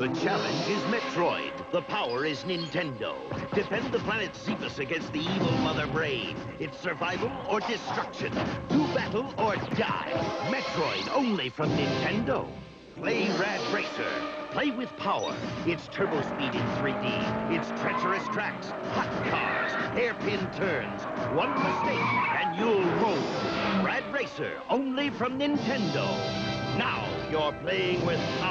The challenge is Metroid. The power is Nintendo. Defend the planet Zebes against the evil Mother Brain. It's survival or destruction. Do battle or die. Metroid only from Nintendo. Play Rad Racer. Play with power. It's turbo speed in 3D. It's treacherous tracks, hot cars, hairpin turns. One mistake and you'll roll. Rad Racer only from Nintendo. Now you're playing with power.